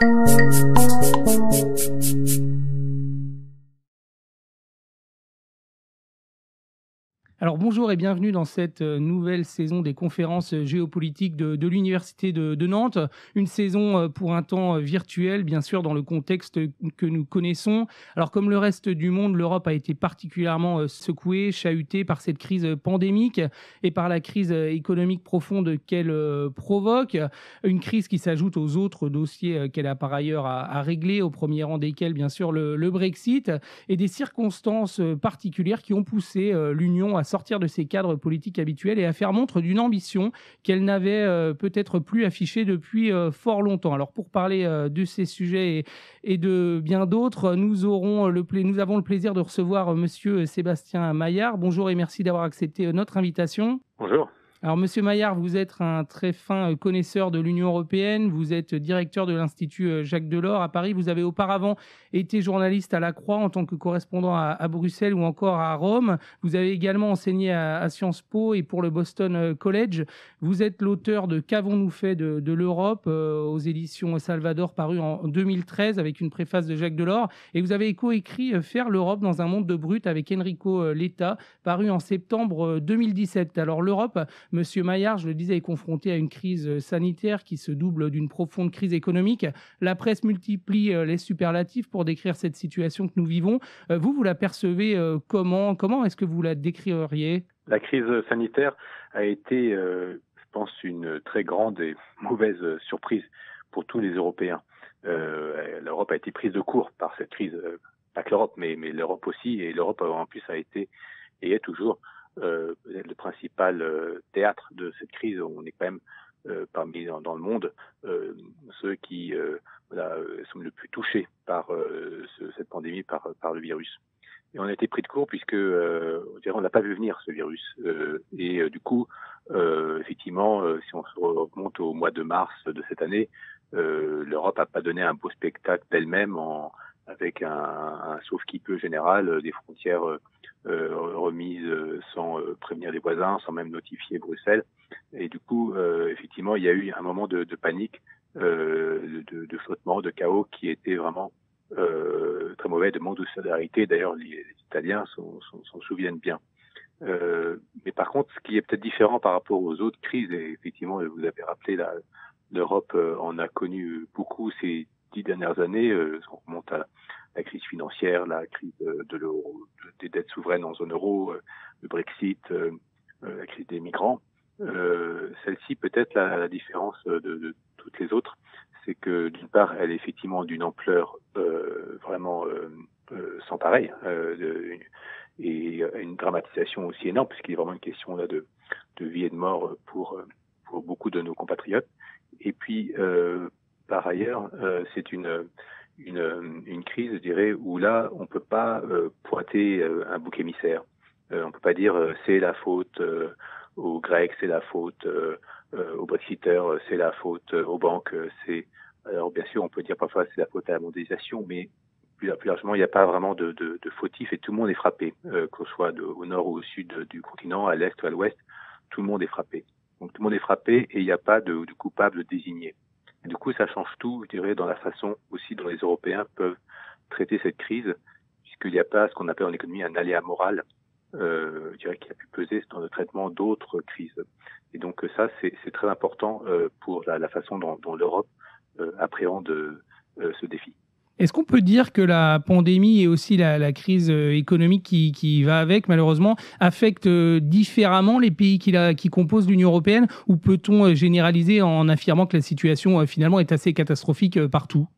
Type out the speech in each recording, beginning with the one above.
Thank you. Bonjour et bienvenue dans cette euh, nouvelle saison des conférences euh, géopolitiques de, l'Université de, Nantes. Une saison euh, pour un temps virtuel, bien sûr, dans le contexte que nous connaissons. Alors comme le reste du monde, l'Europe a été particulièrement secouée, chahutée par cette crise pandémique et par la crise économique profonde qu'elle provoque. Une crise qui s'ajoute aux autres dossiers qu'elle a par ailleurs à, régler, au premier rang desquels, bien sûr, le, le Brexit et des circonstances particulières qui ont poussé l'Union à sortir de ses cadres politiques habituels et à faire montre d'une ambition qu'elle n'avait euh, peut-être plus affichée depuis euh, fort longtemps. Alors pour parler euh, de ces sujets et, de bien d'autres, nous, nous avons le plaisir de recevoir Monsieur Sébastien Maillard. Bonjour et merci d'avoir accepté notre invitation. Bonjour. Alors, Monsieur Maillard, vous êtes un très fin euh, connaisseur de l'Union européenne. Vous êtes directeur de l'Institut euh, Jacques Delors à Paris. Vous avez auparavant été journaliste à La Croix en tant que correspondant à, Bruxelles ou encore à Rome. Vous avez également enseigné à, Sciences Po et pour le Boston euh, College. Vous êtes l'auteur de Qu'avons-nous fait de, l'Europe aux éditions Salvador, paru en 2013 avec une préface de Jacques Delors. Et vous avez coécrit Faire l'Europe dans un monde de brut avec Enrico Letta, paru en septembre 2017. Alors, l'Europe Monsieur Maillard, je le disais, est confronté à une crise sanitaire qui se double d'une profonde crise économique. La presse multiplie euh, les superlatifs pour décrire cette situation que nous vivons. Euh, vous, vous la percevez euh, comment? Comment est-ce que vous la décririez? La crise sanitaire a été, je pense, une très grande et mauvaise surprise pour tous les Européens. L'Europe a été prise de court par cette crise, pas que l'Europe, mais, mais l'Europe aussi, et l'Europe en plus a été et est toujours euh, le principal euh, théâtre de cette crise. On est quand même euh, parmi dans, le monde euh, ceux qui voilà, sont le plus touchés par ce, cette pandémie, par, par le virus. Et on a été pris de court puisque on n'a pas vu venir ce virus. et du coup, effectivement, si on se remonte au mois de mars de cette année, l'Europe n'a pas donné un beau spectacle d'elle-même en avec un, un sauf qui peut général, des frontières euh, euh, sans euh, prévenir les voisins, sans même notifier Bruxelles. Et du coup, effectivement, il y a eu un moment de, de panique, de, de, flottement, de chaos qui était vraiment très mauvais, de manque de solidarité. D'ailleurs, les, Italiens s'en souviennent bien. Euh, mais par contre, ce qui est peut-être différent par rapport aux autres crises, et effectivement, vous avez rappelé, l'Europe en a connu beaucoup ces dix dernières années. Euh, on remonte à la crise financière, la crise de l'euro, des dettes souveraines en zone euro, euh, le Brexit, euh, euh, la crise des migrants. Celle-ci, peut-être la, différence de, toutes les autres, c'est que d'une part, elle est effectivement d'une ampleur vraiment sans pareil et une dramatisation aussi énorme, puisqu'il est vraiment une question là de, de vie et de mort pour, pour beaucoup de nos compatriotes. Et puis, par ailleurs, c'est une une, une crise, je dirais, où là, on peut pas euh, pointer euh, un bouc émissaire. Euh, on peut pas dire c'est la faute aux Grecs, c'est la faute aux Brexiteurs, c'est la faute aux banques. c'est alors bien sûr, on peut dire parfois c'est la faute à la mondialisation, mais plus, largement, il n'y a pas vraiment de, de, de, fautif et tout le monde est frappé, euh, qu'on soit au nord ou au sud du continent, à l'est ou à l'ouest, tout le monde est frappé. Donc tout le monde est frappé et il n'y a pas de, de coupable désigné. Du coup, ça change tout, je dirais, dans la façon aussi dont les Européens peuvent traiter cette crise, puisqu'il n'y a pas ce qu'on appelle en économie un aléa moral, euh, je dirais, qui a pu peser dans le traitement d'autres crises. Et donc ça, c'est très important euh, pour la, la, façon dont, dont l'Europe euh, appréhende euh, ce défi. Est-ce qu'on peut dire que la pandémie et aussi la, crise euh, économique qui, va avec, malheureusement, affectent euh, différemment les pays qui, qui composent l'Union européenne ou peut-on euh, généraliser en affirmant que la situation finalement est assez catastrophique partout?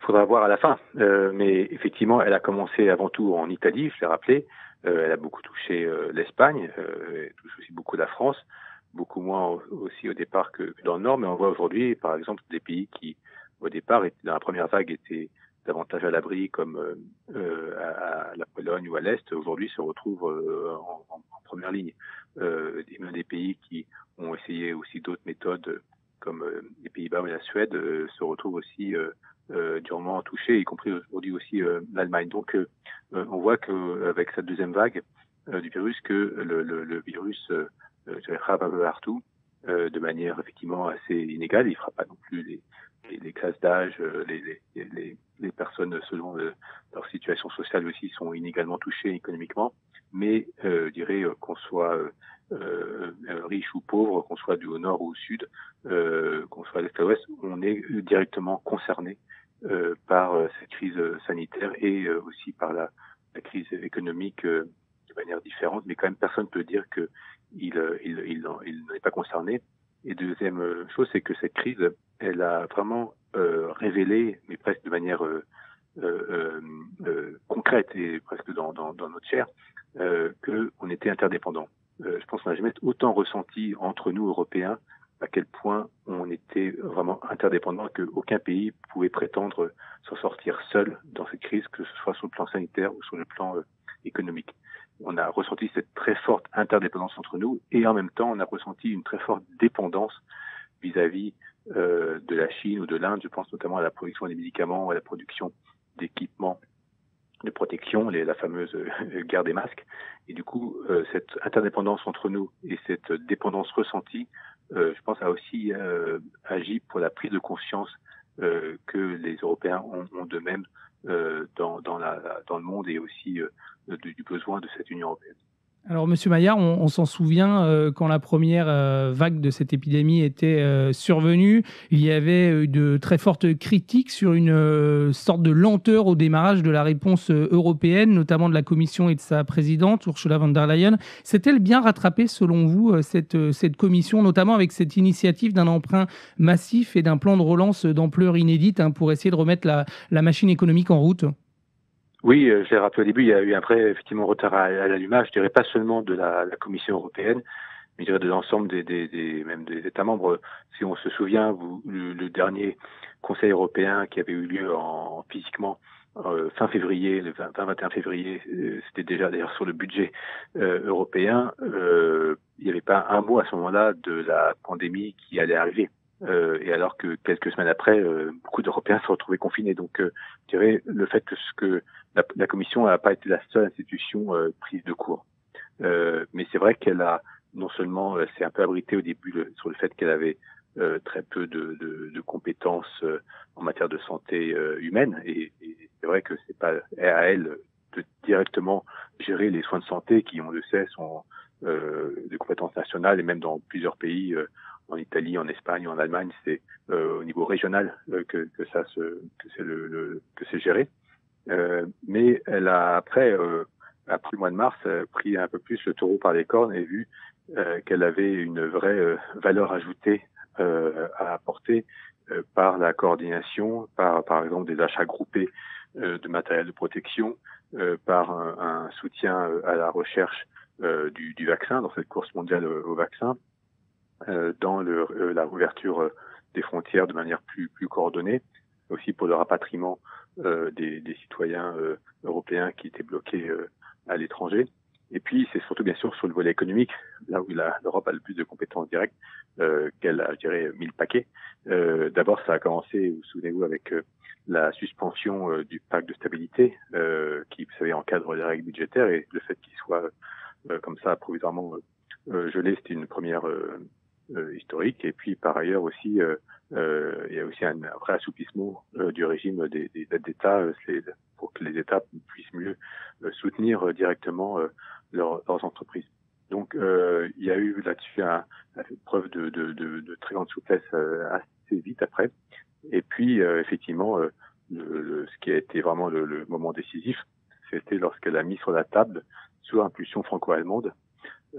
Il faudra voir à la fin. mais effectivement, elle a commencé avant tout en Italie, je l'ai rappelé. elle a beaucoup touché l'Espagne, elle touche aussi beaucoup la France, beaucoup moins aussi au départ que dans le Nord. Mais on voit aujourd'hui, par exemple, des pays qui au départ, dans la première vague, étaient davantage à l'abri, comme euh, euh, à, la Pologne ou à l'Est, aujourd'hui se retrouvent euh, en, première ligne. Euh, même des pays qui ont essayé aussi d'autres méthodes, comme les Pays-Bas ou la Suède, se retrouvent aussi durement touchés, y compris aujourd'hui aussi l'Allemagne. Donc, on voit qu'avec cette deuxième vague du virus, que le, virus frappe un peu partout de manière effectivement assez inégale. Il ne fera pas non plus les, les, classes d'âge, les, les, les, personnes selon leur situation sociale aussi sont inégalement touchées économiquement. Mais je dirais qu'on soit riche ou pauvre, qu'on soit du au nord ou au sud, qu'on soit à l'est à l'ouest, on est directement concerné par cette crise sanitaire et aussi par la, crise économique de manière différente. Mais quand même, personne ne peut dire que il, il, il, il n'est pas concerné. Et deuxième chose, c'est que cette crise, elle a vraiment euh, révélé, mais presque de manière euh, euh, euh concrète et presque dans, dans, dans notre chair, qu'on était interdépendants. je pense qu'on n'a jamais autant ressenti entre nous, Européens, à quel point on était vraiment interdépendants, qu'aucun pays pouvait prétendre s'en sortir seul dans cette crise, que ce soit sur le plan sanitaire ou sur le plan économique on a ressenti cette très forte interdépendance entre nous et en même temps on a ressenti une très forte dépendance vis-à-vis euh, de la Chine ou de l'Inde. Je pense notamment à la production des médicaments, à la production d'équipements de protection, la fameuse euh, guerre des masques. Et du coup, euh, cette interdépendance entre nous et cette dépendance ressentie, je pense, a aussi agi pour la prise de conscience que les Européens ont, ont d'eux-mêmes dans, dans, dans le monde et aussi du besoin de cette Union européenne. Alors, Monsieur Maillard, on, s'en souvient euh, quand la première euh, vague de cette épidémie était euh, survenue, il y avait de très fortes critiques sur une sorte de lenteur au démarrage de la réponse européenne, notamment de la Commission et de sa présidente, Ursula von der Leyen. S'est-elle bien rattrapée, selon vous, cette, commission, notamment avec cette initiative d'un emprunt massif et d'un plan de relance d'ampleur inédite hein, pour essayer de remettre la machine économique en route? Oui, euh, je l'ai rappelé au début, il y a eu un vrai effectivement retard à, l'allumage, je dirais pas seulement de la, la Commission européenne, mais je dirais de l'ensemble des, des, des, même des États membres. Si on se souvient, vous, le, dernier Conseil européen qui avait eu lieu en, physiquement euh, fin février, le 20-21 février, euh, c'était déjà d'ailleurs sur le budget euh, européen. il n'y avait pas un mot à ce moment-là de la pandémie qui allait arriver. et alors que quelques semaines après, beaucoup d'Européens se retrouvaient confinés. Donc, je dirais le fait que ce que la, la Commission n'a pas été la seule institution euh, prise de court. Euh, mais c'est vrai qu'elle a non seulement euh, s'est un peu abritée au début sur le fait qu'elle avait très peu de, de, de compétences en matière de santé humaine, et, et c'est vrai que c'est pas à elle de directement gérer les soins de santé qui, on le sait, sont euh, de compétences nationales et même dans plusieurs pays, en Italie, en Espagne, en Allemagne, c'est au niveau régional que, que ça se que c'est le, le, que c'est géré. Euh, elle a après, euh, après le mois de mars, euh, pris un peu plus le taureau par les cornes et vu qu'elle avait une vraie valeur ajoutée à apporter par la coordination, par par exemple des achats groupés de matériel de protection, par un, soutien à la recherche du, vaccin dans cette course mondiale au vaccin, dans la rouverture des frontières de manière plus coordonnée, aussi pour le rapatriement euh, des, des, citoyens euh, européens qui étaient bloqués euh, à l'étranger. Et puis, c'est surtout bien sûr sur le volet économique, là où l'Europe a le plus de compétences directes, qu'elle a, je dirais, mis le paquet. D'abord, ça a commencé, vous, souvenez-vous, avec la suspension du pacte de stabilité, qui, vous savez, encadre les règles budgétaires, et le fait qu'il soit comme ça provisoirement gelé, c'était une première historique. Et puis, par ailleurs aussi, euh, il y a aussi un vrai assouplissement euh, du régime des, des aides d'État euh, pour que les États puissent mieux soutenir directement leurs entreprises. Donc il y a eu là-dessus un, preuve de, de, de, de, très grande souplesse assez vite après. Et puis effectivement, le, ce qui a été vraiment le, le moment décisif, c'était lorsqu'elle a mis sur la table, sous impulsion franco-allemande,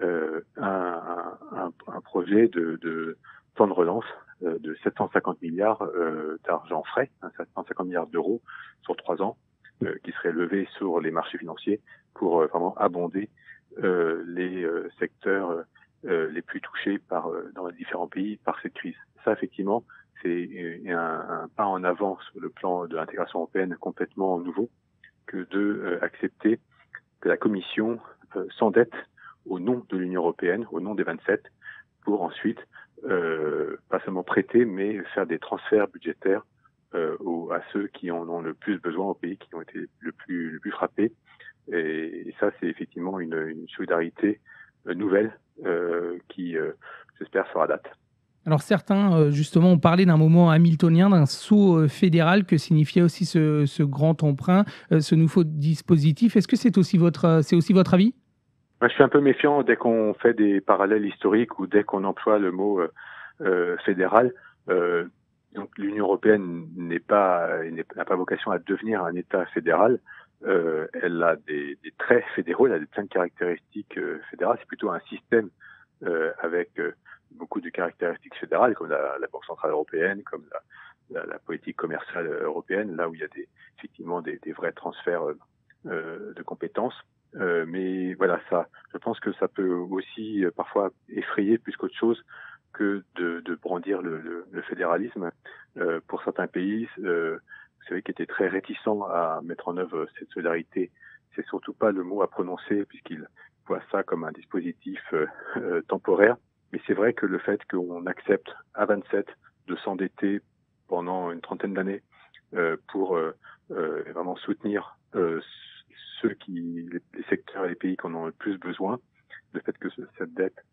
euh, un, un, un, projet de, de plan de relance euh, de 750 milliards euh, d'argent frais, 750 hein, milliards d'euros sur trois ans, euh, qui seraient levés sur les marchés financiers pour vraiment abonder les secteurs les plus touchés par dans les différents pays par cette crise. Ça, effectivement, c'est un, un, pas en avant sur le plan de l'intégration européenne complètement nouveau que de accepter que la Commission s'endette au nom de l'Union européenne, au nom des 27, pour ensuite euh, pas seulement prêter, mais faire des transferts budgétaires euh, aux, à ceux qui en ont le plus besoin, aux pays qui ont été le plus, frappés. Et, ça, c'est effectivement une, une solidarité euh, nouvelle qui, j'espère, fera date. Alors certains, justement, ont parlé d'un moment hamiltonien, d'un saut fédéral que signifiait aussi ce, grand emprunt, ce nouveau dispositif. Est-ce que c'est aussi votre, c'est aussi votre avis? Je suis un peu méfiant dès qu'on fait des parallèles historiques ou dès qu'on emploie le mot fédéral. donc l'Union européenne n'est pas n'a pas vocation à devenir un État fédéral. Euh, elle a des, des, traits fédéraux, elle a des, plein de caractéristiques euh, fédérales. C'est plutôt un système euh, avec euh, beaucoup de caractéristiques fédérales, comme la, la Banque centrale européenne, comme la, la, politique commerciale européenne, là où il y a des, effectivement des, des vrais transferts euh, de compétences. Mais voilà, ça, je pense que ça peut aussi parfois effrayer plus qu'autre chose que de, de brandir le, le, le fédéralisme. pour certains pays, vous savez, qui était très réticent à mettre en œuvre cette solidarité. C'est surtout pas le mot à prononcer puisqu'il voit ça comme un dispositif euh, euh, temporaire. Mais c'est vrai que le fait qu'on accepte à 27 de s'endetter pendant une trentaine d'années euh, pour vraiment soutenir ceux qui, les, secteurs et les pays qui en ont le plus besoin, le fait que cette dette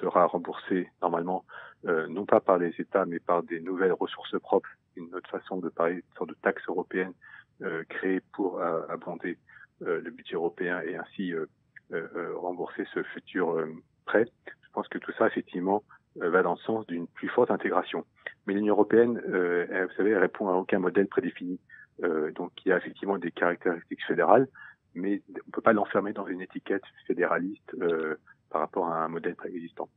sera remboursée normalement non pas par les États mais par des nouvelles ressources propres une autre façon de parler, une sorte de taxe européenne euh, créée pour euh, abonder euh, le budget européen et ainsi rembourser ce futur prêt. Je pense que tout ça, effectivement, va dans le sens d'une plus forte intégration. Mais l'Union européenne, vous savez, elle répond à aucun modèle prédéfini. donc, il y a effectivement des caractéristiques fédérales, mais on ne peut pas l'enfermer dans une étiquette fédéraliste par rapport à un modèle préexistant.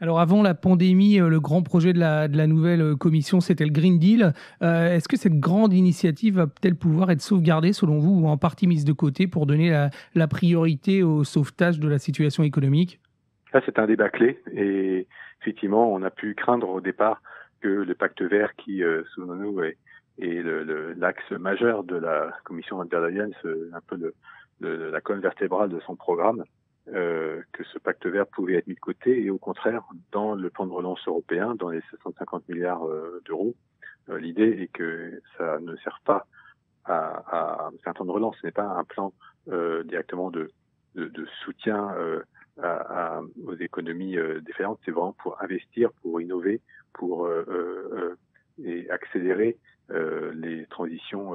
Alors avant la pandémie, euh, le grand projet de la, nouvelle euh, commission, c'était le Green Deal. Euh, est-ce que cette grande initiative va-t-elle pouvoir être sauvegardée selon vous ou en partie mise de côté pour donner la, priorité au sauvetage de la situation économique? Ça, c'est un débat clé et effectivement, on a pu craindre au départ que le pacte vert qui, selon nous, est, l'axe majeur de la commission von un peu la colonne vertébrale de son programme, euh, que ce pacte vert pouvait être mis de côté et au contraire, dans le plan de relance européen, dans les 750 milliards euh, d'euros, euh, l'idée est que ça ne sert pas à, à c'est un plan de relance, ce n'est pas un plan euh, directement de, de, de soutien à, à, aux économies défaillantes, c'est vraiment pour investir, pour innover, pour et accélérer les transitions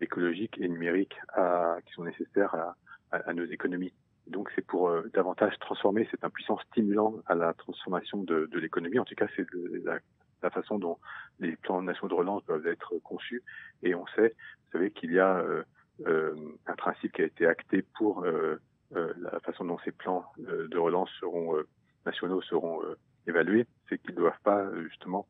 écologiques et numériques à, qui sont nécessaires à, à nos économies. Donc c'est pour euh, davantage transformer, c'est un puissant stimulant à la transformation de, de l'économie. En tout cas, c'est la, la, façon dont les plans nationaux de relance doivent être conçus. Et on sait, vous savez, qu'il y a euh, euh un principe qui a été acté pour euh, la façon dont ces plans de relance seront nationaux seront évalués, c'est qu'ils ne doivent pas justement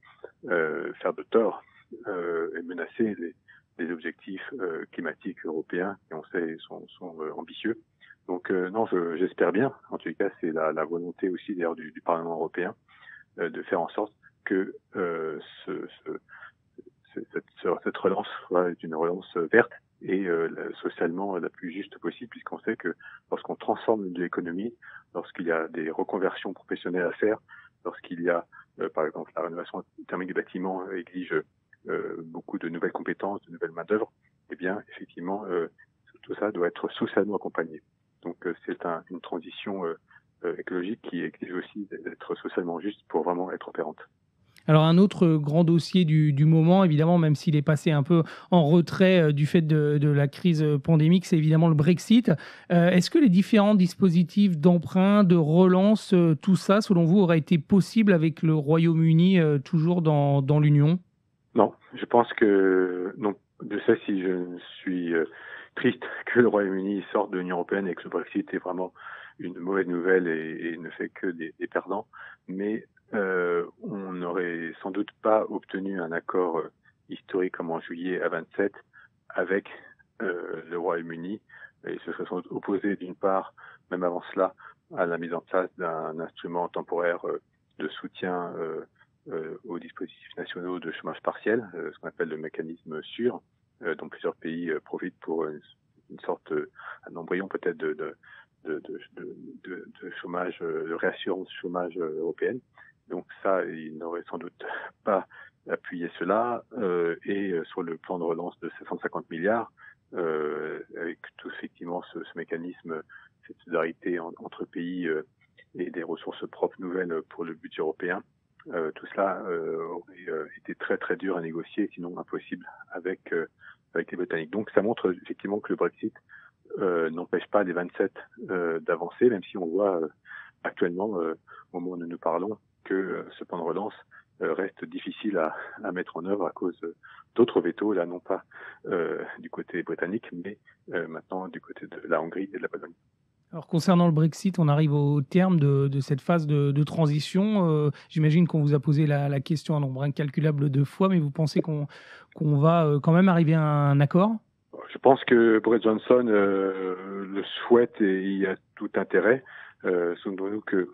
faire de tort et menacer les, les objectifs climatiques européens qui on sait sont, sont ambitieux. Donc euh, non, j'espère bien. En tout cas, c'est la, la, volonté aussi d'ailleurs du, du, Parlement européen euh, de faire en sorte que euh, ce, ce, cette, cette, relance soit une relance verte et euh, socialement la plus juste possible, puisqu'on sait que lorsqu'on transforme une économie, lorsqu'il y a des reconversions professionnelles à faire, lorsqu'il y a, euh, par exemple, la rénovation thermique des bâtiments exige beaucoup de nouvelles compétences, de nouvelles main-d'œuvre, eh bien, effectivement, tout ça doit être socialement accompagné. Donc euh, c'est une transition euh, euh, écologique qui exige aussi d'être socialement juste pour vraiment être opérante. Alors un autre grand dossier du, moment, évidemment, même s'il est passé un peu en retrait du fait de, la crise pandémique, c'est évidemment le Brexit. Est-ce que les différents dispositifs d'emprunt, de relance, tout ça, selon vous, aurait été possible avec le Royaume-Uni toujours dans l'Union? Non, je pense que non. Je sais si je suis triste que le Royaume-Uni sorte de l'Union européenne et que le Brexit est vraiment une mauvaise nouvelle et, ne fait que des, perdants. Mais euh, on n'aurait sans doute pas obtenu un accord euh, historique comme en juillet à 27 avec euh, le Royaume-Uni et ce serait sans doute opposé d'une part, même avant cela, à la mise en place d'un instrument temporaire euh, de soutien euh, aux dispositifs nationaux de chômage partiel, ce qu'on appelle le mécanisme sûr, euh, dont plusieurs pays euh, profitent pour une, sorte, euh, un embryon peut-être de, de, de, de, de, chômage, de réassurance chômage européenne. Donc ça, il n'aurait sans doute pas appuyé cela. Euh, et sur le plan de relance de 750 milliards, euh, avec tout effectivement ce, ce, mécanisme, cette solidarité entre pays et des ressources propres nouvelles pour le budget européen. Tout cela aurait été très très dur à négocier, sinon impossible avec avec les Britanniques. Donc ça montre effectivement que le Brexit n'empêche pas les 27 d'avancer, même si on voit actuellement, au moment où nous parlons, que ce plan de relance reste difficile à, à, mettre en œuvre à cause d'autres vétos, là non pas euh, du côté britannique, mais euh, maintenant du côté de la Hongrie et de la Pologne. Alors concernant le Brexit, on arrive au terme de, cette phase de, transition. Euh, J'imagine qu'on vous a posé la, question un nombre incalculable de fois, mais vous pensez qu'on va euh, quand même arriver à un accord? Je pense que Boris Johnson euh, le souhaite et il a tout intérêt. Euh, Souvenons-nous que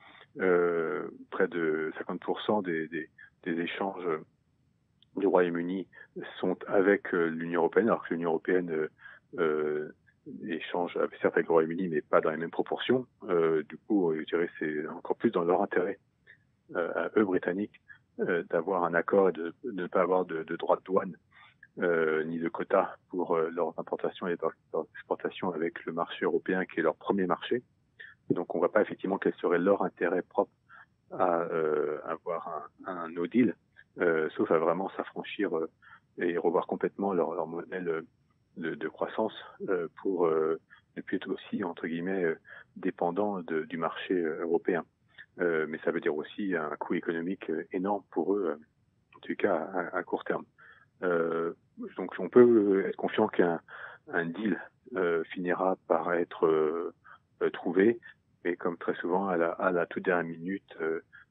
près de 50% des, échanges du Royaume-Uni sont avec l'Union européenne, alors que l'Union européenne euh, euh échange certes avec le Royaume-Uni, mais pas dans les mêmes proportions. Euh, du coup, je dirais c'est encore plus dans leur intérêt euh, à eux britanniques d'avoir un accord et de, ne pas avoir de, de droits de douane ni de quotas pour leurs importations et leurs exportations avec le marché européen qui est leur premier marché. donc, on ne voit pas effectivement quel serait leur intérêt propre à avoir un, un no deal euh, sauf à vraiment s'affranchir euh, et revoir complètement leur, leur modèle euh, de, de croissance pour ne plus être aussi entre guillemets dépendant de, du marché européen. mais ça veut dire aussi un coût économique énorme pour eux, en tout cas à, à court terme. donc on peut être confiant qu'un un deal finira par être trouvé, mais comme très souvent à la, à la toute dernière minute,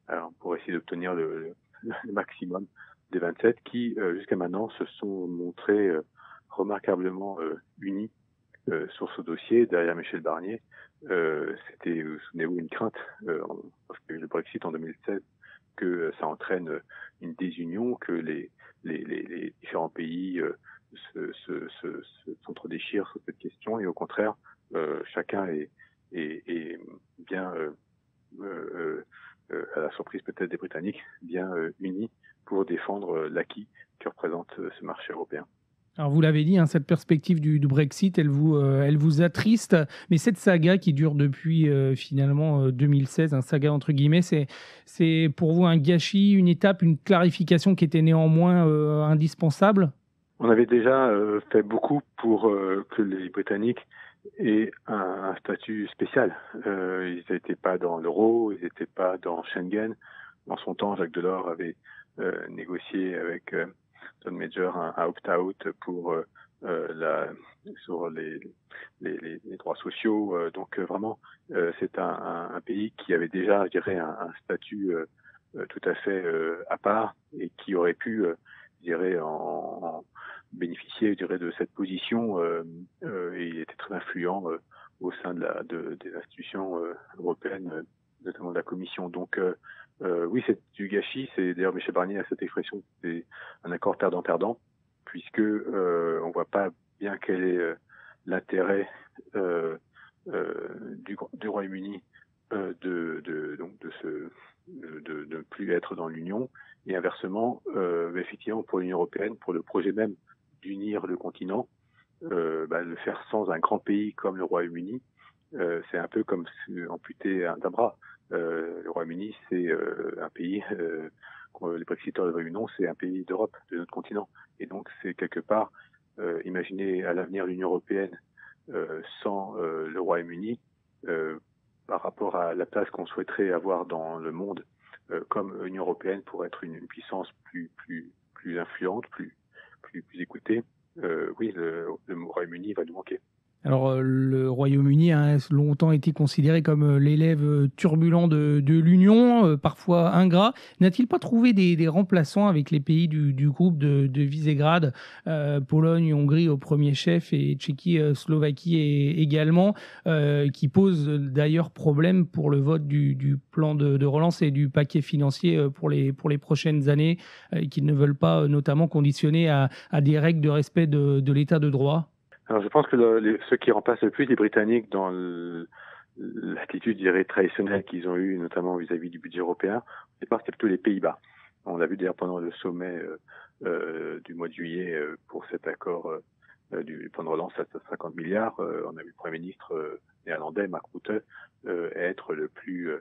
alors pour essayer d'obtenir le, le maximum des 27 qui, euh, jusqu'à maintenant, se sont montrés euh, remarquablement euh, unis sur ce dossier derrière Michel Barnier. C'était, souvenez-vous, une crainte parce le Brexit en 2016 que ça entraîne une désunion, que les, différents pays se, se, se, sur cette question et au contraire, euh, chacun est, bien euh, euh, euh, à la surprise peut-être des Britanniques, bien euh, unis pour défendre euh, l'acquis que représente ce marché européen. Alors vous l'avez dit, hein, cette perspective du, Brexit, elle vous, euh, elle vous attriste, mais cette saga qui dure depuis euh, finalement 2016, un saga entre guillemets, c'est, pour vous un gâchis, une étape, une clarification qui était néanmoins euh, indispensable? On avait déjà fait beaucoup pour que les Britanniques et un, un statut spécial. Euh, ils n'étaient pas dans l'euro, ils n'étaient pas dans Schengen. Dans son temps, Jacques Delors avait euh, négocié avec euh, John Major un, un opt-out pour euh, euh, la, sur les, les, les, droits sociaux. Euh, donc vraiment, c'est un, pays qui avait déjà, je dirais, un, statut tout à fait à part et qui aurait pu, je dirais, en, bénéficier, je dirais, de cette position et il était très influent au sein de la, de, des institutions européennes, notamment de la Commission. Donc oui, c'est du gâchis. C'est d'ailleurs Michel Barnier a cette expression, c'est un accord perdant-perdant, puisque on voit pas bien quel est l'intérêt du, du Royaume-Uni de, de, donc de de ne plus être dans l'Union et inversement, euh, effectivement pour l'Union européenne, pour le projet même d'unir le continent, euh, bah, le faire sans un grand pays comme le Royaume-Uni, euh, c'est un peu comme amputer d'un bras. Euh, le Royaume-Uni, c'est euh, un pays, euh, les Brexiteurs le veuillent non, c'est un pays d'Europe, de notre continent. Et donc, c'est quelque part, imaginer à l'avenir l'Union européenne sans le Royaume-Uni, par rapport à la place qu'on souhaiterait avoir dans le monde comme Union européenne pour être une, une puissance plus, plus, plus influente, plus, plus, plus écouté, euh, oui, le, le Royaume-Uni va nous manquer. Alors, euh, le Royaume-Uni a longtemps été considéré comme euh, l'élève euh, turbulent de, l'Union, parfois ingrat. N'a-t-il pas trouvé des, remplaçants avec les pays du, groupe de, Visegrad, Pologne, Hongrie au premier chef et Tchéquie, Slovaquie également, qui posent d'ailleurs problème pour le vote du, plan de, relance et du paquet financier pour les, pour les prochaines années, qu'ils ne veulent pas notamment conditionner à, des règles de respect de l'état de droit? Alors je pense que ceux qui remplacent le plus les Britanniques dans l'attitude, je dirais, traditionnelle qu'ils ont eue, notamment vis-à-vis du budget européen, au départ, c'était plutôt les Pays-Bas. On l'a vu d'ailleurs pendant le sommet euh, euh, du mois de juillet euh, pour cet accord euh, du plan de relance à 50 milliards. On a vu le Premier ministre néerlandais, Mark Rutte, être le plus,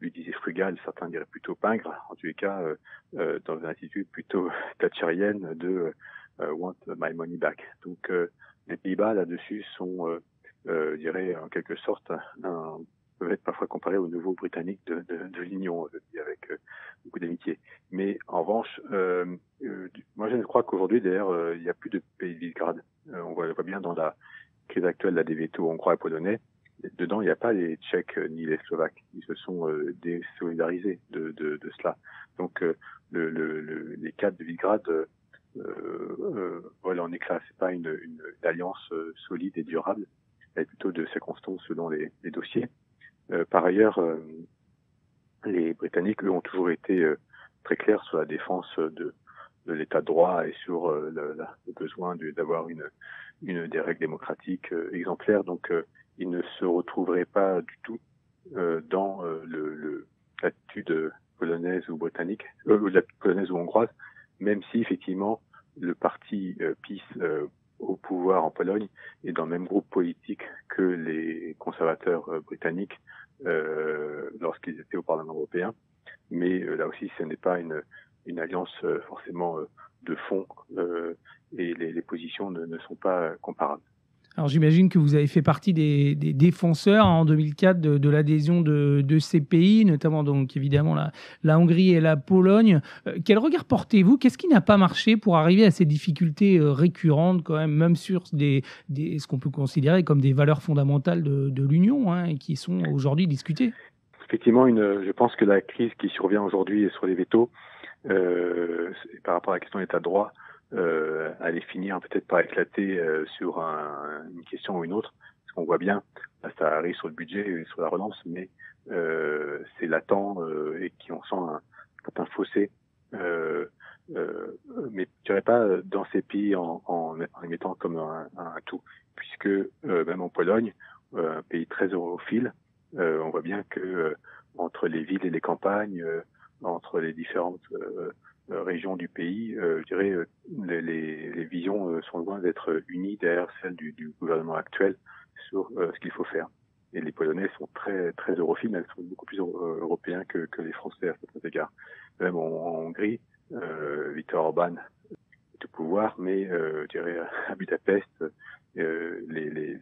lui disait frugal, certains diraient plutôt pingre, en tous les cas dans une attitude plutôt thatcherienne de want my money back. Donc les Pays-Bas là-dessus sont, je dirais en quelque sorte, un, peuvent être parfois comparés aux nouveaux britanniques de, de, de l'Union, avec beaucoup d'amitié. Mais en revanche, euh, moi je crois qu'aujourd'hui, d'ailleurs, il n'y a plus de pays de Visegrad. on voit, voit, bien dans la crise actuelle là, des hongrois et polonais, dedans, il n'y a pas les Tchèques ni les Slovaques. Ils se sont euh, désolidarisés de, de, cela. Donc, euh, le, le, les cadres de Visegrad euh, euh, voilà en éclat. C'est pas une, une, alliance solide et durable. Elle est plutôt de circonstances selon les, les dossiers. par ailleurs, les Britanniques, eux, ont toujours été très clairs sur la défense de, de l'état de droit et sur le, le, besoin d'avoir une, une des règles démocratiques exemplaires. Donc, il ne se retrouverait pas du tout euh, dans euh, le, l'attitude polonaise ou britannique, euh, la polonaise ou hongroise, même si effectivement parti euh, PiS euh, au pouvoir en Pologne est dans le même groupe politique que les conservateurs britanniques lorsqu'ils étaient au Parlement européen. Mais là aussi, ce n'est pas une, alliance forcément de fond et les, positions ne sont pas comparables. Alors j'imagine que vous avez fait partie des, défenseurs hein, en 2004 de, l'adhésion de, ces pays, notamment donc évidemment la, Hongrie et la Pologne. Euh, quel regard portez-vous? Qu'est-ce qui n'a pas marché pour arriver à ces difficultés euh, récurrentes quand même, même sur ce qu'on peut considérer comme des valeurs fondamentales de, l'Union hein, et qui sont aujourd'hui discutées? Effectivement, je pense que la crise qui survient aujourd'hui sur les vétos, euh, par rapport à la question de l'état de droit, euh, allait finir peut-être par éclater euh, sur un, une question ou une autre. Parce qu'on voit bien, là, ça arrive sur le budget et sur la relance, mais euh, c'est latent euh, et qui on sent un certain fossé. Euh, euh, mais je dirais pas dans ces pays en, en, en les mettant comme un, un tout, puisque même en Pologne, un pays très europhile, on voit bien que entre les villes et les campagnes, entre les différentes régions du pays, euh, je dirais, euh, les, les, les, visions sont loin d'être unies derrière celles du, du, gouvernement actuel sur ce qu'il faut faire. Et les Polonais sont très très europhiles, elles sont beaucoup plus européens que, que les Français à certains égards. Même en, Hongrie, euh, Viktor Orban est au pouvoir, mais euh, je dirais à Budapest, euh, les, les,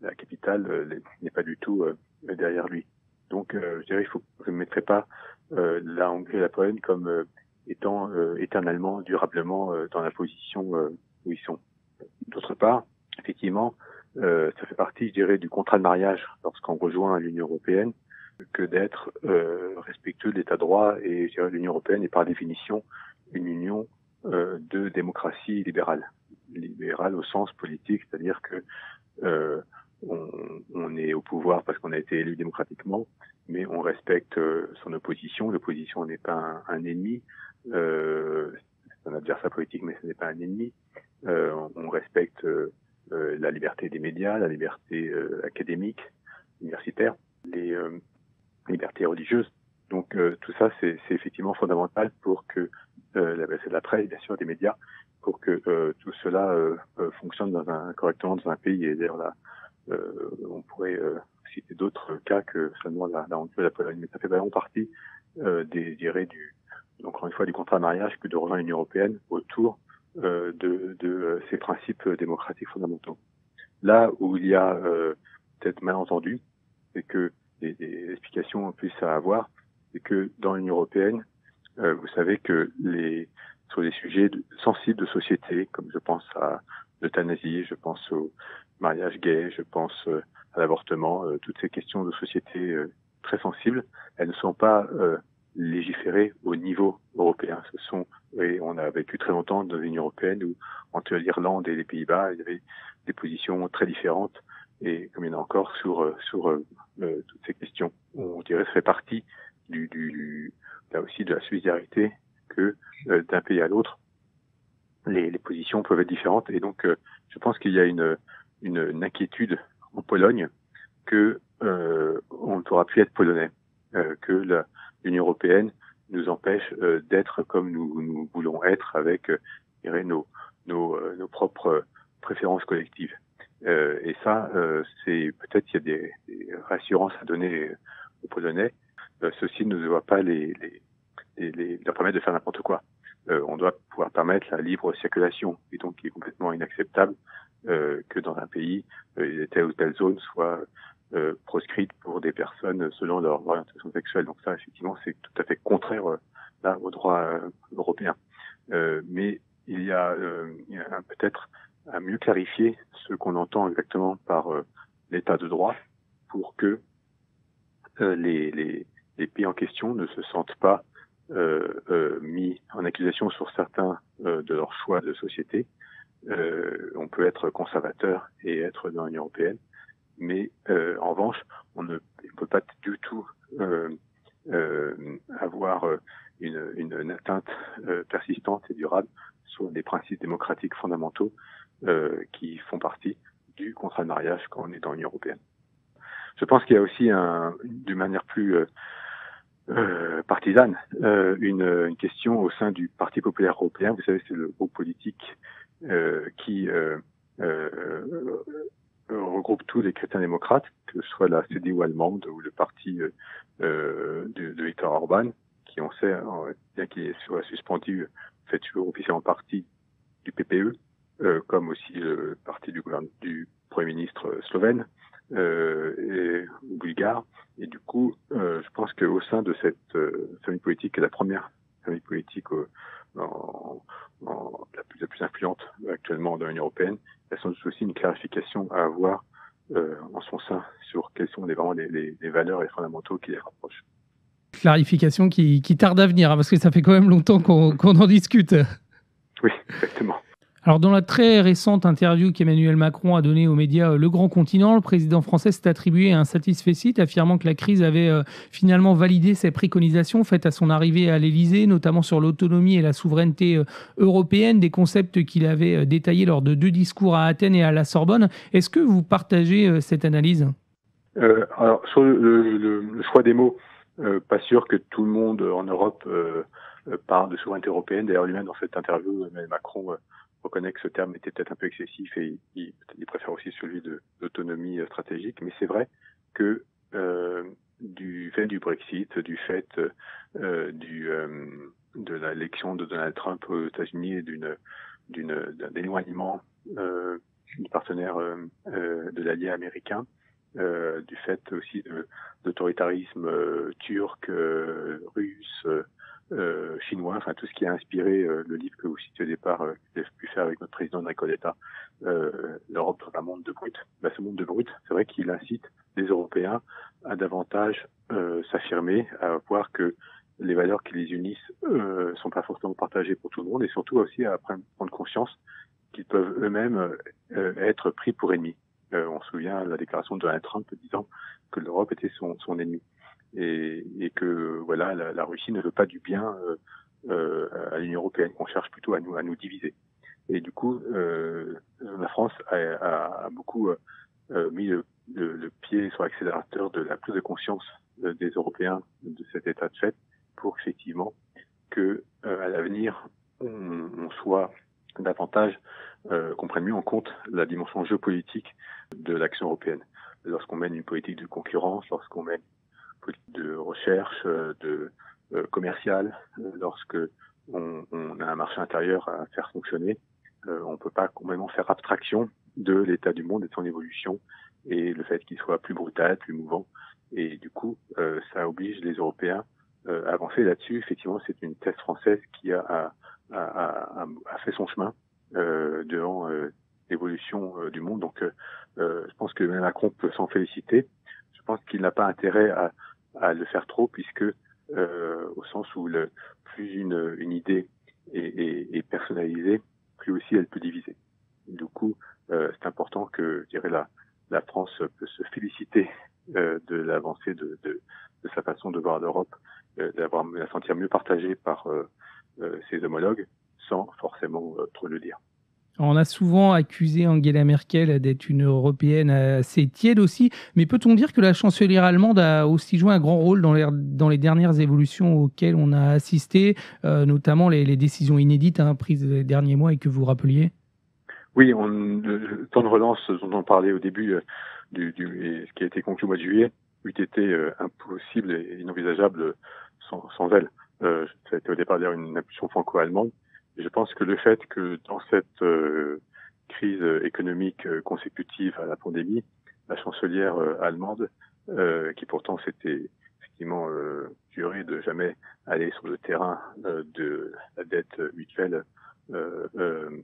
la capitale n'est pas du tout derrière lui. Donc, je dirais, il faut, je ne mettrai pas la Hongrie et la Pologne comme étant euh, éternellement, durablement euh, dans la position euh, où ils sont. D'autre part, effectivement, ça fait partie, je dirais, du contrat de mariage lorsqu'on rejoint l'Union européenne que d'être respectueux de l'état de droit et je dirais l'Union européenne est par définition une union de démocratie libérale, libérale au sens politique, c'est-à-dire que on, on, est au pouvoir parce qu'on a été élu démocratiquement, mais on respecte son opposition. L'opposition n'est pas un, ennemi, euh, c'est un adversaire politique, mais ce n'est pas un ennemi. Euh, on respecte euh, la liberté des médias, la liberté euh, académique, universitaire, les libertés religieuses. Donc tout ça, c'est effectivement fondamental pour que la, c'est la presse, bien sûr, des médias, pour que tout cela fonctionne dans un, correctement dans un pays. Et d'ailleurs là, on pourrait citer d'autres cas que seulement la, la Hongrie la Pologne, mais ça fait vraiment partie des, dirais, du, encore une fois du contrat de mariage que de rejoindre l'Union européenne autour euh, de, de euh, ces principes démocratiques fondamentaux. Là où il y a euh, peut-être malentendu, c'est que des, des, explications en plus à avoir, c'est que dans l'Union européenne, euh, vous savez que les sur des sujets sensibles de société, comme je pense à l'euthanasie, je pense au mariage gay, je pense euh, à l'avortement, euh, toutes ces questions de société très sensibles, elles ne sont pas légiférer au niveau européen. Ce sont, et on a vécu très longtemps dans l'Union européenne où entre l'Irlande et les Pays-Bas, il y avait des positions très différentes. Et comme il y en a encore sur euh, sur euh, euh, toutes ces questions, on dirait que ça fait partie du, du là aussi de la solidarité que d'un pays à l'autre, les, les, positions peuvent être différentes. Et donc, je pense qu'il y a une, une, inquiétude en Pologne que on ne pourra plus être polonais, que la, l'Union européenne nous empêche euh, d'être comme nous, nous, voulons être avec euh, nos, nos, euh, nos, propres préférences collectives. et ça, c'est peut-être qu'il y a des, des, rassurances à donner aux Polonais. ceci ne doit pas les, les, les, leur permettre de faire n'importe quoi. on doit pouvoir permettre la libre circulation, et donc il est complètement inacceptable que dans un pays, telle ou telle zone soit euh, proscrites pour des personnes selon leur orientation sexuelle. Donc ça, effectivement, c'est tout à fait contraire euh, là, au droit euh, européen. Euh, mais il y a, a peut-être à mieux clarifier ce qu'on entend exactement par l'état de droit pour que les, les, les, pays en question ne se sentent pas mis en accusation sur certains de leurs choix de société. on peut être conservateur et être dans l'Union européenne, mais euh, en revanche, on ne peut pas du tout euh, euh, avoir une, une, atteinte persistante et durable sur des principes démocratiques fondamentaux qui font partie du contrat de mariage quand on est dans l'Union européenne. Je pense qu'il y a aussi, un, d'une manière plus euh, partisane, euh, une, une, question au sein du Parti populaire européen. Vous savez, c'est le groupe politique euh, qui euh, regroupe tous les chrétiens démocrates, que ce soit la CDU allemande ou le parti euh, euh de, de, Orban, qui on sait, bien qu'il soit suspendu, fait toujours officiellement partie du PPE, euh, comme aussi le parti du, du Premier ministre slovène euh, et bulgare. Et du coup, euh, je pense qu'au sein de cette famille politique, la première famille politique la, plus, la plus influente actuellement dans l'Union européenne, il y a sans doute aussi une clarification à avoir euh, en son sein sur quels sont les, vraiment les, les, les valeurs et fondamentaux qui les rapprochent. Clarification qui, qui tarde à venir, hein, parce que ça fait quand même longtemps qu'on qu en discute. Oui, exactement. Alors, dans la très récente interview qu'Emmanuel Macron a donnée aux médias euh, Le Grand Continent, le président français s'est attribué un satisfait affirmant que la crise avait euh, finalement validé ses préconisations faites à son arrivée à l'Élysée, notamment sur l'autonomie et la souveraineté euh, européenne, des concepts qu'il avait détaillés lors de deux discours à Athènes et à la Sorbonne. Est-ce que vous partagez cette analyse? Alors, sur le, choix des mots, pas sûr que tout le monde en Europe parle de souveraineté européenne. D'ailleurs, lui-même, dans cette interview, Macron reconnaît que ce terme était peut-être un peu excessif et il, il préfère aussi celui d'autonomie euh, stratégique. Mais c'est vrai que euh, du fait du Brexit, du fait euh, du euh, de l'élection de Donald Trump aux États-Unis et d'une d'un éloignement euh, du partenaire euh, de l'allié américain, du fait aussi de d'autoritarisme turc, russe, euh, chinois, enfin tout ce qui a inspiré euh, le livre que vous citiez au départ, euh, que j'ai pu faire avec notre président Nicoletta, euh, l'Europe dans un monde de brut. Bah, ce monde de brut, c'est vrai qu'il incite les Européens à davantage euh, s'affirmer, à voir que les valeurs qui les unissent euh, sont pas forcément partagées pour tout le monde, et surtout aussi à prendre conscience qu'ils peuvent eux-mêmes être pris pour ennemis. on se souvient de la déclaration de Donald Trump disant que l'Europe était son, son ennemi et, et que voilà la, la, Russie ne veut pas du bien euh, euh, à l'Union européenne, qu'on cherche plutôt à nous à nous diviser. Et du coup, euh, la France a, a, a beaucoup euh, mis le, le, le, pied sur l'accélérateur de la prise de conscience des Européens de cet état de fait, pour effectivement que à l'avenir on, on, soit davantage euh, qu'on prenne mieux en compte la dimension géopolitique de l'action européenne. Lorsqu'on mène une politique de concurrence, lorsqu'on mène de recherche, euh, de euh, commercial, euh, lorsque on, on, a un marché intérieur à faire fonctionner, on ne peut pas complètement faire abstraction de l'état du monde et de son évolution et le fait qu'il soit plus brutal, plus mouvant. Et du coup, ça oblige les Européens à avancer là-dessus. Effectivement, c'est une thèse française qui a, a, a, a fait son chemin devant l'évolution du monde. Donc, je pense que Macron peut s'en féliciter. Je pense qu'il n'a pas intérêt à, à le faire trop puisque euh, au sens où le, plus une, une idée est, est, est, personnalisée, plus aussi elle peut diviser. Du coup, euh, c'est important que, je dirais, la, la France peut se féliciter euh, de l'avancée de, de, de, sa façon de voir l'Europe, euh, d'avoir la sentir mieux partagée par euh, euh, ses homologues, sans forcément trop le dire. On a souvent accusé Angela Merkel d'être une européenne assez tiède aussi, mais peut-on dire que la chancelière allemande a aussi joué un grand rôle dans les, dernières évolutions auxquelles on a assisté, euh, notamment les, décisions inédites hein, prises les derniers mois et que vous rappeliez? Oui, le temps de relance dont on parlait au début, du, du, ce qui a été conclu au mois de juillet, eût été impossible et inenvisageable sans, sans elle. Euh, ça a été au départ d'ailleurs une impulsion franco-allemande. Je pense que le fait que dans cette euh, crise économique euh, consécutive à la pandémie, la chancelière allemande, qui pourtant s'était effectivement jurée de jamais aller sur le terrain de la dette mutuelle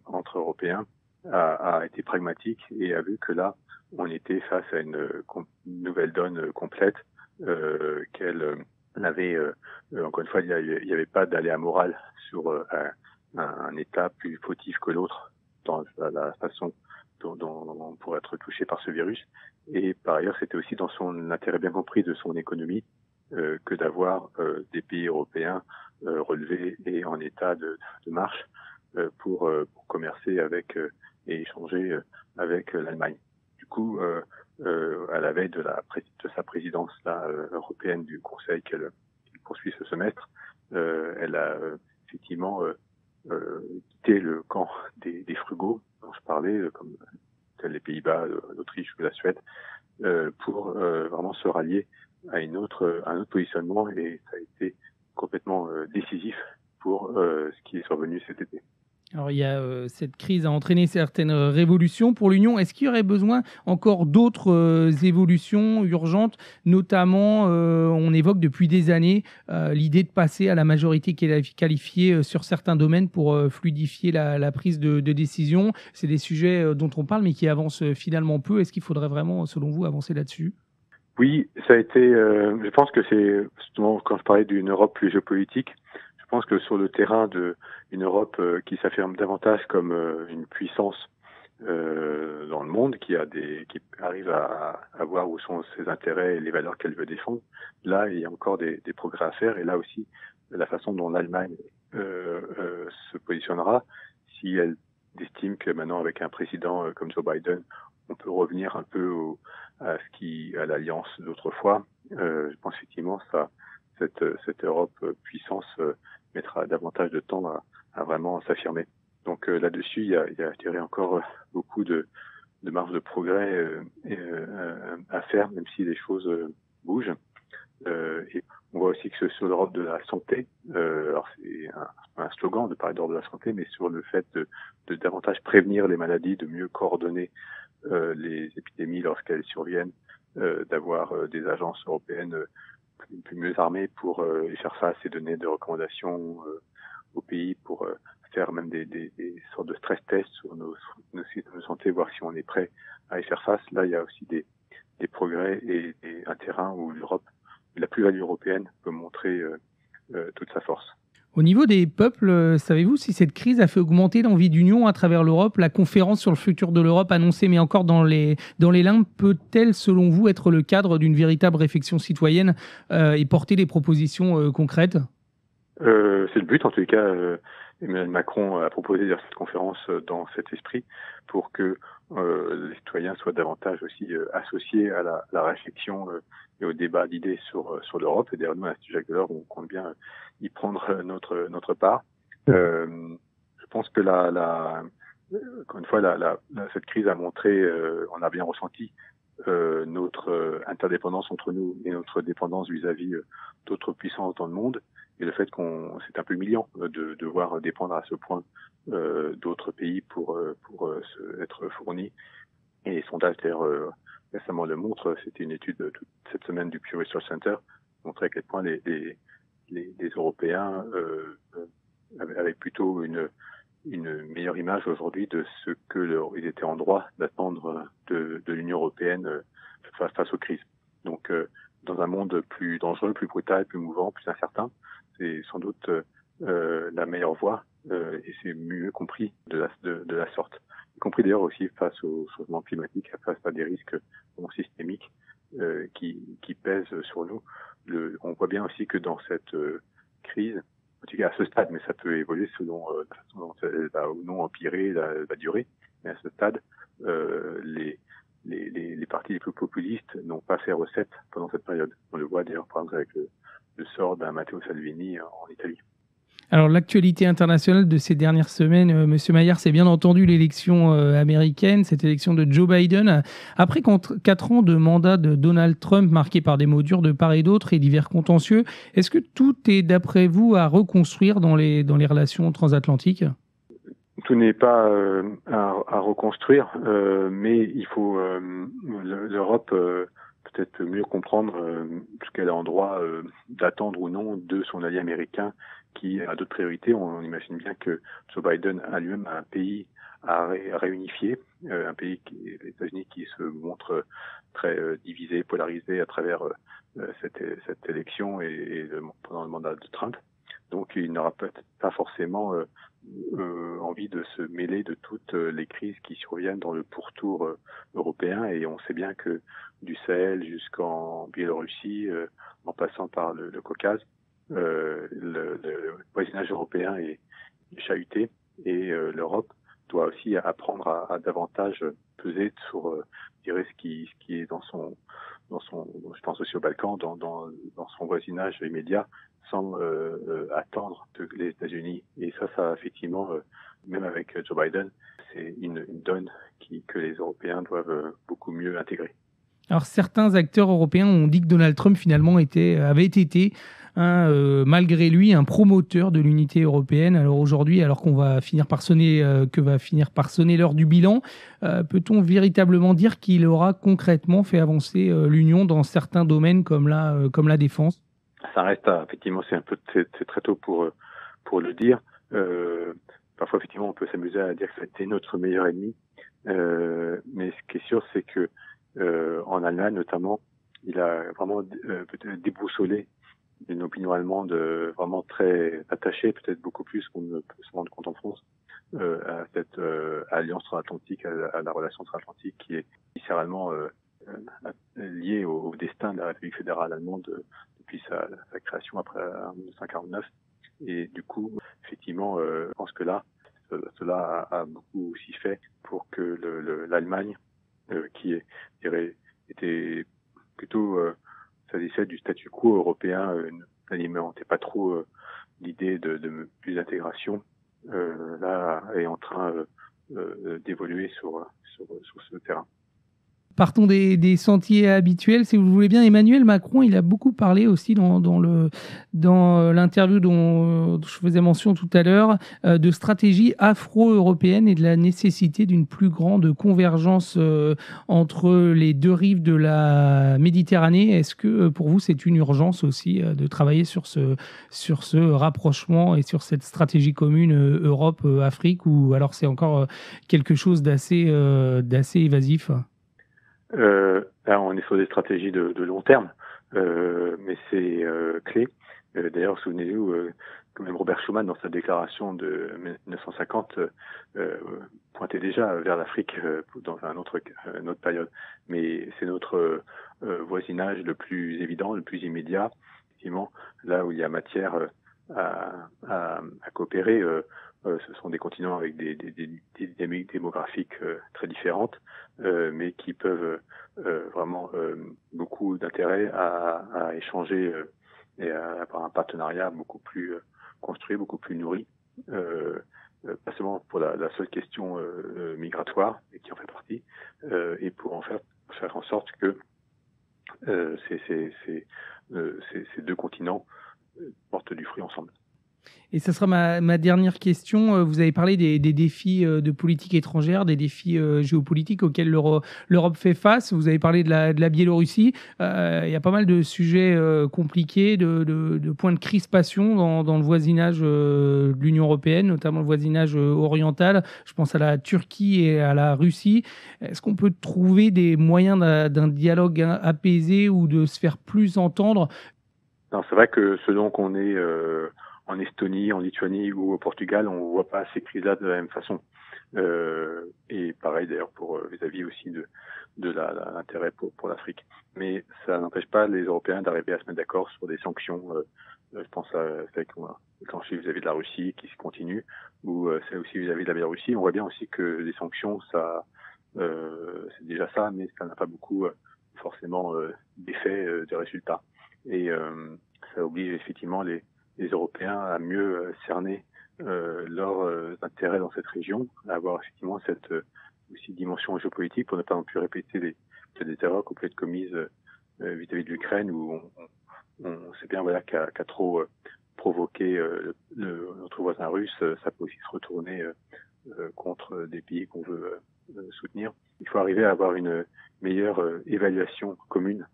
entre Européens, a, a, été pragmatique et a vu que là, on était face à une, nouvelle donne complète qu'elle avait, euh, encore une fois, il n'y avait pas d'aléa moral sur euh, un, État plus fautif que l'autre dans la façon dont, dont, on pourrait être touché par ce virus. Et par ailleurs, c'était aussi dans son intérêt bien compris de son économie euh, que d'avoir euh, des pays européens euh, relevés et en état de, marche pour, commercer avec et échanger avec l'Allemagne. Du coup, à la veille de, sa présidence européenne du Conseil qu'elle poursuit ce semestre, elle a effectivement quitté le camp des, des, frugaux dont je parlais, comme les Pays-Bas, l'Autriche ou la Suède, pour vraiment se rallier à une autre, à un autre positionnement et ça a été complètement décisif pour ce qui est survenu cet été. Alors il y a euh, cette crise a entraîné certaines révolutions pour l'Union. Est-ce qu'il y aurait besoin encore d'autres euh, évolutions urgentes? Notamment, euh, on évoque depuis des années l'idée de passer à la majorité qualifiée sur certains domaines pour fluidifier la, la prise de, de décision. C'est des sujets dont on parle mais qui avancent finalement peu. Est-ce qu'il faudrait vraiment, selon vous, avancer là-dessus? Oui, ça a été. je pense que c'est justement quand je parlais d'une Europe plus géopolitique je pense que sur le terrain de une Europe euh, qui s'affirme davantage comme euh, une puissance euh, dans le monde, qui a des, qui arrive à, à, voir où sont ses intérêts et les valeurs qu'elle veut défendre. Là, il y a encore des, des, progrès à faire, et là aussi, la façon dont l'Allemagne euh, euh, se positionnera, si elle estime que maintenant, avec un président comme Joe Biden, on peut revenir un peu au, à ce qui, à l'alliance d'autrefois. je pense effectivement ça, cette, cette Europe puissance mettra davantage de temps à, à vraiment s'affirmer. Donc euh, là-dessus, il y a, il y a, dirais, encore euh, beaucoup de, de marge de progrès euh, euh, à faire, même si les choses bougent. et on voit aussi que sur l'Europe de la santé, alors c'est un, un, slogan de parler d'Europe de la santé, mais sur le fait de, de davantage prévenir les maladies, de mieux coordonner les épidémies lorsqu'elles surviennent, d'avoir des agences européennes plus mieux armés pour euh, y faire face et donner des recommandations euh, au pays pour euh, faire même des, sortes de stress tests sur nos, systèmes de santé, voir si on est prêt à y faire face. Là, il y a aussi des, progrès et, un terrain où l'Europe, la plus-value européenne peut montrer toute sa force. Au niveau des peuples, euh, savez-vous si cette crise a fait augmenter l'envie d'union à travers l'Europe La conférence sur le futur de l'Europe annoncée, mais encore dans les, dans les limbes, peut-elle, selon vous, être le cadre d'une véritable réflexion citoyenne euh, et porter des propositions euh, concrètes? Euh, C'est le but, en tout cas. Emmanuel Macron a proposé cette conférence dans cet esprit pour que euh, les citoyens soient davantage aussi euh, associés à la, la réflexion euh, et au débat d'idées sur sur l'Europe. Et d'ailleurs, nous, à l'Institut Jacques Delors, on compte bien y prendre notre notre part. je pense que la, la encore une fois, la, cette crise a montré, on a bien ressenti notre interdépendance entre nous et notre dépendance vis-à-vis d'autres puissances dans le monde et le fait qu'on c'est un peu humiliant de devoir dépendre à ce point euh, d'autres pays pour euh, pour euh, se, être fournis. Et les sondages d'ailleurs récemment le montrent. C'était une étude toute cette semaine du Pew Research Center montrait à quel point les les, les, Européens avaient plutôt une une meilleure image aujourd'hui de ce que leur, ils étaient en droit d'attendre de, de l'Union européenne face, face aux crises. Donc, dans un monde plus dangereux, plus brutal, plus mouvant, plus incertain, c'est sans doute euh, la meilleure voie euh, et c'est mieux compris de la, sorte, y compris d'ailleurs aussi face au changement climatique, face à des risques systémiques euh, qui, qui pèsent sur nous. On voit bien aussi que dans cette euh, crise, en tout cas à ce stade, mais ça peut évoluer selon euh, la façon dont elle va ou non empirer la, la durée, mais à ce stade, euh, les, les, les, les, partis les plus populistes n'ont pas fait recette pendant cette période. On le voit d'ailleurs par exemple avec le, le sort d'un Matteo Salvini en Italie. Alors l'actualité internationale de ces dernières semaines, euh, Monsieur Maillard, c'est bien entendu l'élection euh, américaine, cette élection de Joe Biden. Après quatre ans de mandat de Donald Trump marqué par des mots durs de part et d'autre et divers contentieux, est-ce que tout est d'après vous à reconstruire dans les, dans les relations transatlantiques? Tout n'est pas euh, à, à, reconstruire, mais il faut l'Europe peut-être mieux comprendre ce qu'elle a en droit d'attendre ou non de son allié américain qui a d'autres priorités. On, imagine bien que Joe Biden a lui-même un pays à, réunifier, euh, un pays, qui, les États-Unis, qui se montre très euh, divisé, polarisé à travers euh, cette, élection et, pendant le mandat de Trump. Donc, il n'aura peut-être pas forcément envie de se mêler de toutes les crises qui surviennent dans le pourtour européen. Et on sait bien que du Sahel jusqu'en Biélorussie, en passant par le Caucase, euh, le, le, voisinage européen est chahuté et euh, l'Europe doit aussi apprendre à, à, davantage peser sur euh, je dirais, ce qui, ce qui est dans son, dans son, je pense aussi au Balkan, dans, dans, dans son voisinage immédiat, sans euh, attendre de les États-Unis. Et ça, ça effectivement, même avec Joe Biden, c'est une, une donne qui, que les Européens doivent beaucoup mieux intégrer. Alors certains acteurs européens ont dit que Donald Trump finalement était, avait été euh, malgré lui, un promoteur de l'unité européenne. Alors aujourd'hui, alors qu'on va finir par sonner, euh, que va finir par sonner l'heure du bilan, euh, peut-on véritablement dire qu'il aura concrètement fait avancer l'Union dans certains domaines comme la, défense? Ça reste, effectivement, c'est très tôt pour, pour le dire. parfois, effectivement, on peut s'amuser à dire que c'était notre meilleur ennemi. mais ce qui est sûr, c'est que en Allemagne, notamment, il a vraiment peut-être déboussolé une opinion allemande euh, vraiment très attachée, peut-être beaucoup plus qu'on ne peut se rendre compte en France, euh, à cette euh, alliance transatlantique, à, la relation transatlantique qui est viscéralement euh, liée au, destin de la République fédérale allemande depuis sa, sa, création après 1949. Et du coup, effectivement, je pense que là, cela a, a, beaucoup aussi fait pour que l'Allemagne, qui est, dirais, était plutôt s'agissait du statu quo européen, euh, n'alimentait pas trop euh, l'idée de, de, plus d'intégration, euh, là est en train d'évoluer sur, sur, sur ce terrain. Partons des, sentiers habituels, si vous voulez bien. Emmanuel Macron, il a beaucoup parlé aussi dans, l'interview dont, je faisais mention tout à l'heure euh, de stratégie afro-européenne et de la nécessité d'une plus grande convergence euh, entre les deux rives de la Méditerranée. Est-ce que euh, pour vous c'est une urgence aussi de travailler sur ce rapprochement et sur cette stratégie commune Europe-Afrique ou alors c'est encore quelque chose d'assez évasif? Euh, là, on est sur des stratégies de, de long terme, euh, mais c'est euh, clé. Euh, d'ailleurs, souvenez-vous, euh, même Robert Schuman, dans sa déclaration de 1950, pointait déjà vers l'Afrique dans un autre, une autre période. Mais c'est notre voisinage le plus évident, le plus immédiat, effectivement, là où il y a matière à, à, à coopérer. Euh, ce sont des continents avec des, des, des, des dynamiques démographiques euh, très différentes, euh, mais qui peuvent vraiment beaucoup d'intérêt à, à, échanger et à avoir un partenariat beaucoup plus construit, beaucoup plus nourri. pas seulement pour la, la seule question migratoire, et qui en fait partie, et pour en faire, faire en sorte que ces, ces, ces, ces deux continents portent du fruit ensemble. Et ce sera ma, dernière question. Euh, vous avez parlé des, défis euh, de politique étrangère, des défis euh, géopolitiques auxquels l'Europe fait face. Vous avez parlé de la, Biélorussie. Il y a pas mal de sujets compliqués, de, points de crispation dans, le voisinage de l'Union européenne, notamment le voisinage oriental. Je pense à la Turquie et à la Russie. Est-ce qu'on peut trouver des moyens d'un dialogue apaisé ou de se faire plus entendre? C'est vrai que selon qu'on est en Estonie, en Lituanie ou au Portugal, on voit pas ces crises-là de la même façon. Euh, et pareil d'ailleurs pour euh, vis-à-vis aussi de, de l'intérêt pour, pour l'Afrique. Mais ça n'empêche pas les Européens d'arriver à se mettre d'accord sur des sanctions. Euh, je pense à celle qu'on a vis-à-vis de la Russie qui se continue, ou euh, c'est aussi vis-à-vis de la Biélorussie. On voit bien aussi que les sanctions, ça, euh, c'est déjà ça, mais ça n'a pas beaucoup forcément d'effet, de résultats. Et ça oblige effectivement les, les Européens à mieux cerner leurs intérêts dans cette région, à avoir effectivement cette aussi dimension géopolitique pour ne pas non plus répéter des, des erreurs qui ont pu être commises vis-à-vis de l'Ukraine où on, on, sait bien voilà qu'à trop provoquer le, notre voisin russe, ça peut aussi se retourner contre des pays qu'on veut soutenir. Il faut arriver à avoir une meilleure évaluation commune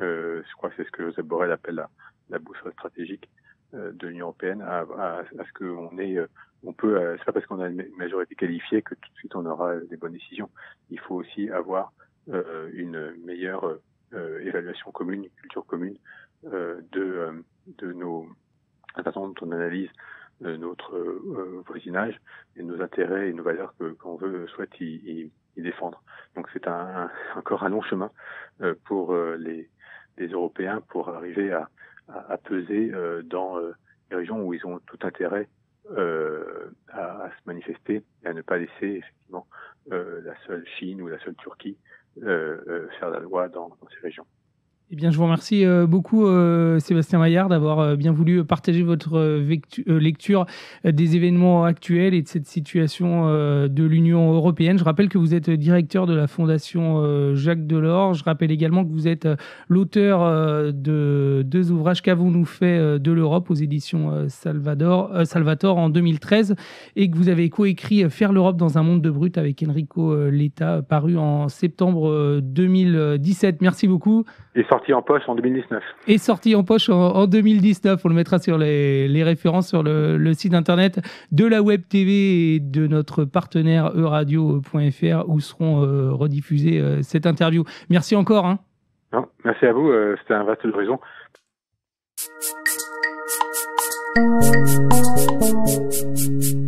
euh, je crois que c'est ce que Joseph Borrell appelle la, la boussole stratégique euh, de l'Union européenne, à, à, à ce qu'on est, euh, on peut, c'est pas parce qu'on a une majorité qualifiée que tout de suite on aura des bonnes décisions. Il faut aussi avoir une meilleure évaluation commune, une culture commune de de nos la façon dont on analyse notre voisinage et nos intérêts et nos valeurs que qu'on veut souhaite y, y, défendre. Donc c'est un, encore un long chemin pour les des Européens pour arriver à, à, à peser euh, dans euh, les régions où ils ont tout intérêt euh, à, à, se manifester et à ne pas laisser effectivement la seule Chine ou la seule Turquie faire la loi dans, dans ces régions. Eh bien, je vous remercie euh, beaucoup, euh, Sébastien Maillard, d'avoir euh, bien voulu partager votre lecture des événements actuels et de cette situation de l'Union européenne. Je rappelle que vous êtes directeur de la Fondation Jacques Delors. Je rappelle également que vous êtes l'auteur de deux ouvrages Qu'avons-nous fait de l'Europe aux éditions Salvador, Salvatore en 2013 et que vous avez coécrit Faire l'Europe dans un monde de brut avec Enrico Letta, paru en septembre 2017. Merci beaucoup. Sorti en poche en 2019. Et sorti en poche en, 2019. On le mettra sur les, références sur le, site internet de la Web TV et de notre partenaire euradio.fr où seront euh, rediffusées euh, cette interview. Merci encore. Hein. merci à vous. Euh, c'était un vaste horizon. Thank you.